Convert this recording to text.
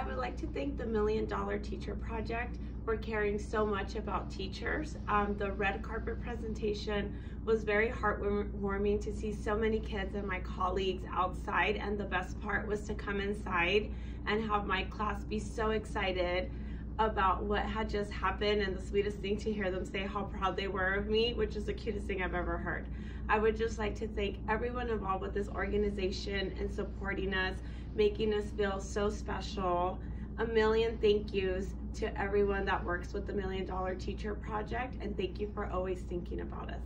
I would like to thank the Million Dollar Teacher Project for caring so much about teachers. Um, the red carpet presentation was very heartwarming to see so many kids and my colleagues outside and the best part was to come inside and have my class be so excited about what had just happened and the sweetest thing to hear them say how proud they were of me, which is the cutest thing I've ever heard. I would just like to thank everyone involved with this organization and supporting us, making us feel so special. A million thank yous to everyone that works with the Million Dollar Teacher Project and thank you for always thinking about us.